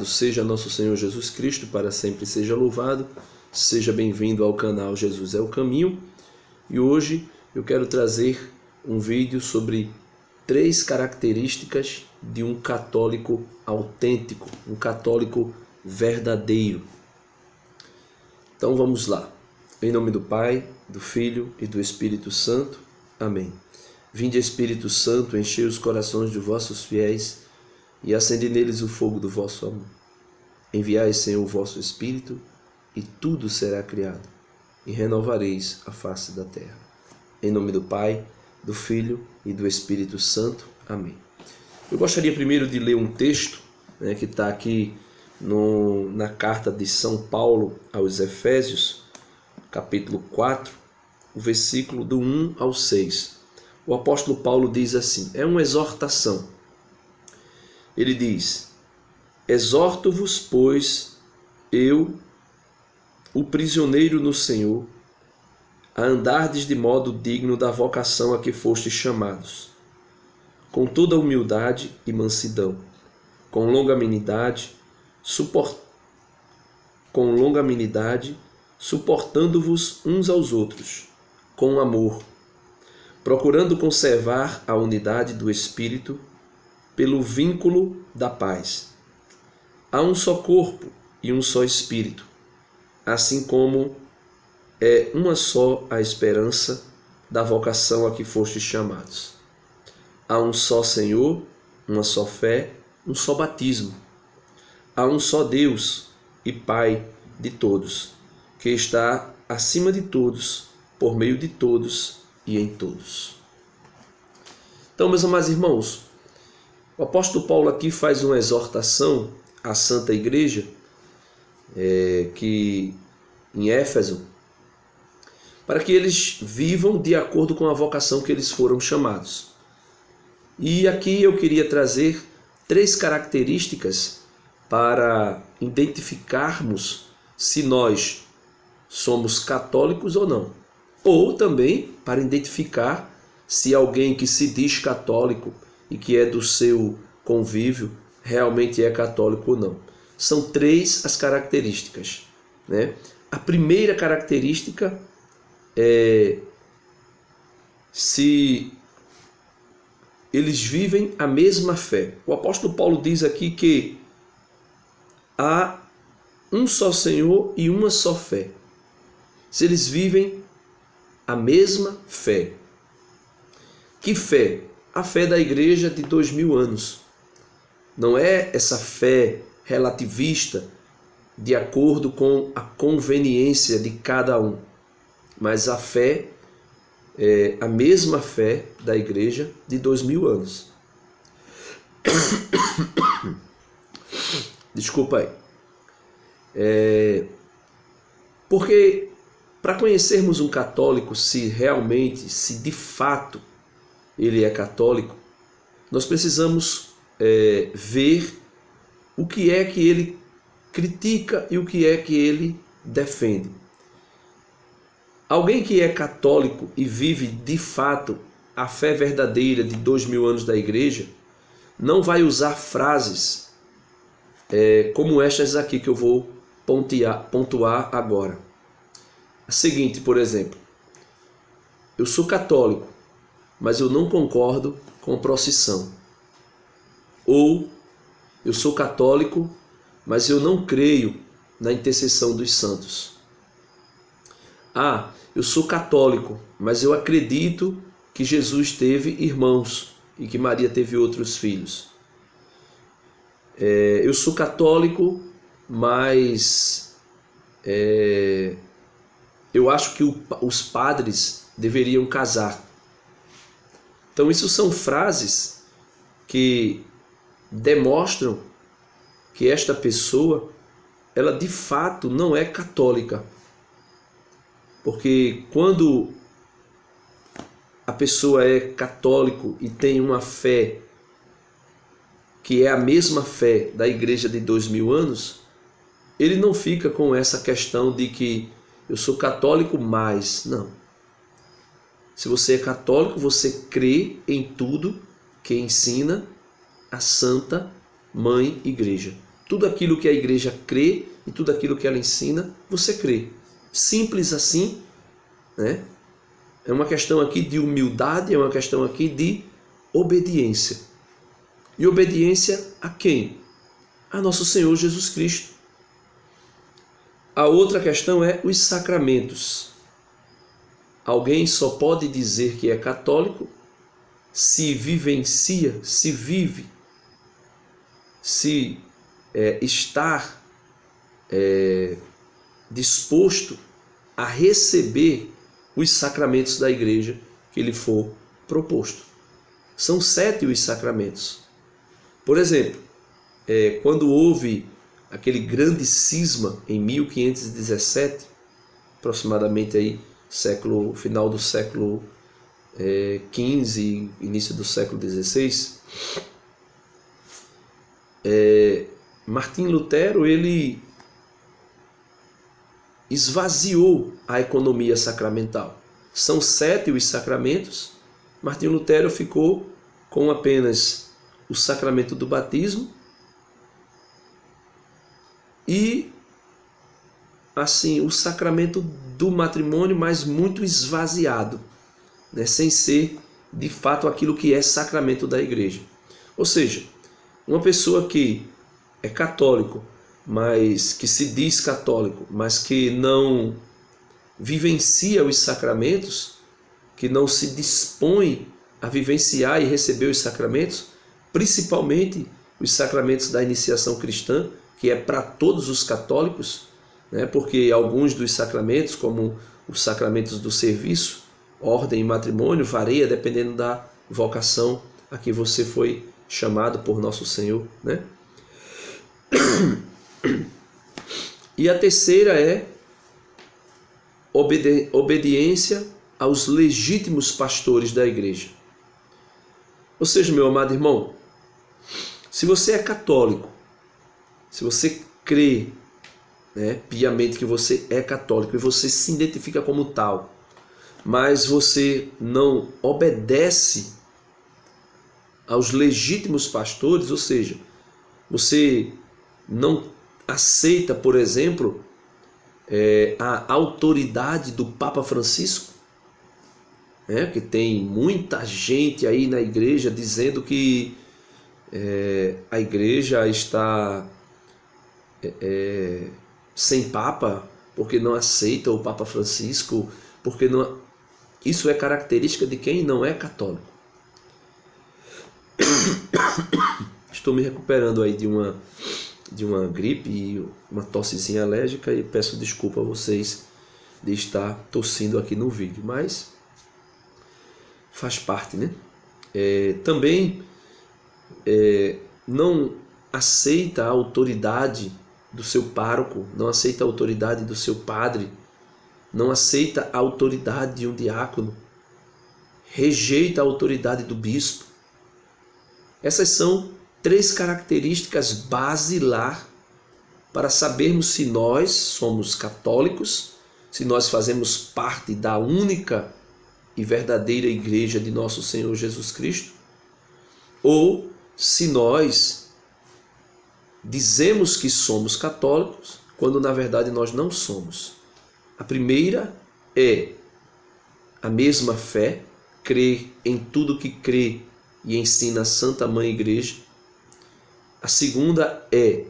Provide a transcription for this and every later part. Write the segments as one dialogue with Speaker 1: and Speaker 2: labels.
Speaker 1: Louvado seja nosso Senhor Jesus Cristo, para sempre seja louvado. Seja bem-vindo ao canal Jesus é o Caminho. E hoje eu quero trazer um vídeo sobre três características de um católico autêntico, um católico verdadeiro. Então vamos lá. Em nome do Pai, do Filho e do Espírito Santo. Amém. Vinde, Espírito Santo, enchei os corações de vossos fiéis e acende neles o fogo do vosso amor. Enviai, Senhor, o vosso Espírito, e tudo será criado, e renovareis a face da terra. Em nome do Pai, do Filho e do Espírito Santo. Amém. Eu gostaria primeiro de ler um texto né, que está aqui no, na carta de São Paulo aos Efésios, capítulo 4, o versículo do 1 ao 6. O apóstolo Paulo diz assim: é uma exortação ele diz: Exorto-vos, pois, eu, o prisioneiro no Senhor, a andardes de modo digno da vocação a que fostes chamados, com toda humildade e mansidão, com longanimidade, suport... com longanimidade, suportando-vos uns aos outros, com amor, procurando conservar a unidade do espírito pelo vínculo da paz. Há um só corpo e um só espírito, assim como é uma só a esperança da vocação a que fostes chamados. Há um só Senhor, uma só fé, um só batismo. Há um só Deus e Pai de todos, que está acima de todos, por meio de todos e em todos. Então, meus amados irmãos, o apóstolo Paulo aqui faz uma exortação à Santa Igreja, é, que em Éfeso, para que eles vivam de acordo com a vocação que eles foram chamados. E aqui eu queria trazer três características para identificarmos se nós somos católicos ou não. Ou também para identificar se alguém que se diz católico e que é do seu convívio realmente é católico ou não. São três as características. Né? A primeira característica é se eles vivem a mesma fé. O apóstolo Paulo diz aqui que há um só Senhor e uma só fé. Se eles vivem a mesma fé. Que fé? A fé da igreja de dois mil anos. Não é essa fé relativista de acordo com a conveniência de cada um, mas a fé é a mesma fé da igreja de dois mil anos. Desculpa aí. É, porque para conhecermos um católico, se realmente, se de fato ele é católico, nós precisamos é, ver o que é que ele critica e o que é que ele defende. Alguém que é católico e vive de fato a fé verdadeira de dois mil anos da igreja não vai usar frases é, como estas aqui que eu vou pontuar, pontuar agora. A seguinte, por exemplo: Eu sou católico, mas eu não concordo com procissão. Ou eu sou católico, mas eu não creio na intercessão dos santos. Ah, eu sou católico, mas eu acredito que Jesus teve irmãos e que Maria teve outros filhos. É, eu sou católico, mas é, eu acho que o, os padres deveriam casar. Então, isso são frases que demonstram que esta pessoa, ela de fato não é católica. Porque quando a pessoa é católico e tem uma fé que é a mesma fé da igreja de dois mil anos, ele não fica com essa questão de que eu sou católico mais. Não. Se você é católico, você crê em tudo que ensina a Santa Mãe Igreja, Tudo aquilo que a igreja crê e tudo aquilo que ela ensina, você crê. Simples assim, né? É uma questão aqui de humildade, é uma questão aqui de obediência. E obediência a quem? A nosso Senhor Jesus Cristo. A outra questão é os sacramentos. Alguém só pode dizer que é católico se vivencia, se vive, se é, estar é, disposto a receber os sacramentos da igreja que lhe for proposto. São sete os sacramentos. Por exemplo, é, quando houve aquele grande cisma em 1517, aproximadamente aí século final do século é, 15, início do século 16, é, Martim Lutero ele esvaziou a economia sacramental. São sete os sacramentos. Martim Lutero ficou com apenas o sacramento do batismo e assim o sacramento do matrimônio, mas muito esvaziado, né? sem ser de fato aquilo que é sacramento da igreja. Ou seja, uma pessoa que é católico, mas que se diz católico, mas que não vivencia os sacramentos, que não se dispõe a vivenciar e receber os sacramentos, principalmente os sacramentos da iniciação cristã, que é para todos os católicos, né? porque alguns dos sacramentos, como os sacramentos do serviço, ordem e matrimônio, varia dependendo da vocação a que você foi chamado por nosso Senhor. Né? E a terceira é obedi obediência aos legítimos pastores da igreja. Ou seja, meu amado irmão, se você é católico, se você crê né, piamente que você é católico e você se identifica como tal, mas você não obedece aos legítimos pastores, ou seja, você não aceita, por exemplo, é, a autoridade do Papa Francisco, é, que tem muita gente aí na igreja dizendo que é, a igreja está é, é, sem Papa porque não aceita o Papa Francisco, porque não. Isso é característica de quem não é católico. Estou me recuperando aí de uma de uma gripe e uma tossezinha alérgica e peço desculpa a vocês de estar tossindo aqui no vídeo, mas faz parte, né? É, também é, não aceita a autoridade do seu pároco, não aceita a autoridade do seu padre, não aceita a autoridade de um diácono, rejeita a autoridade do bispo. Essas são três características basilar para sabermos se nós somos católicos, se nós fazemos parte da única e verdadeira igreja de nosso Senhor Jesus Cristo, ou se nós dizemos que somos católicos, quando na verdade nós não somos. A primeira é a mesma fé, crer em tudo que crê e ensina a Santa Mãe Igreja. A segunda é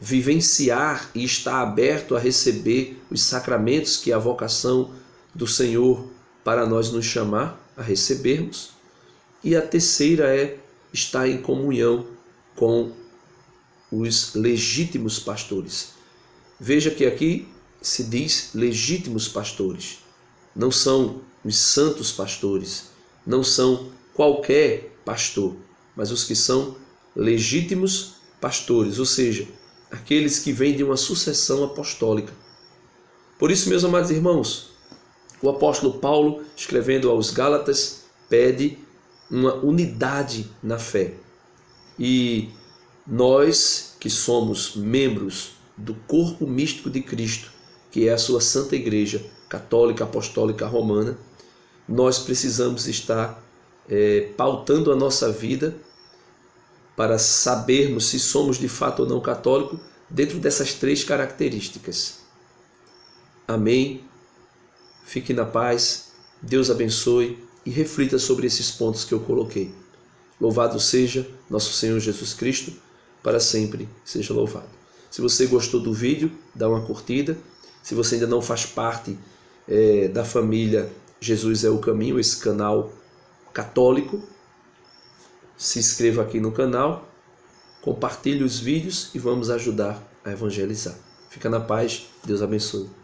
Speaker 1: vivenciar e estar aberto a receber os sacramentos que a vocação do Senhor para nós nos chamar a recebermos. E a terceira é estar em comunhão com os legítimos pastores. Veja que aqui se diz legítimos pastores. Não são os santos pastores, não são qualquer pastor, mas os que são legítimos pastores, ou seja, aqueles que vêm de uma sucessão apostólica. Por isso, meus amados irmãos, o apóstolo Paulo, escrevendo aos Gálatas, pede uma unidade na fé. E nós, que somos membros do corpo místico de Cristo, que é a sua santa igreja católica, apostólica, romana, nós precisamos estar é, pautando a nossa vida para sabermos se somos de fato ou não católico dentro dessas três características. Amém. Fique na paz. Deus abençoe e reflita sobre esses pontos que eu coloquei. Louvado seja nosso Senhor Jesus Cristo, para sempre seja louvado. Se você gostou do vídeo, dá uma curtida. Se você ainda não faz parte é, da família Jesus é o Caminho, esse canal católico, se inscreva aqui no canal, compartilhe os vídeos e vamos ajudar a evangelizar. Fica na paz, Deus abençoe.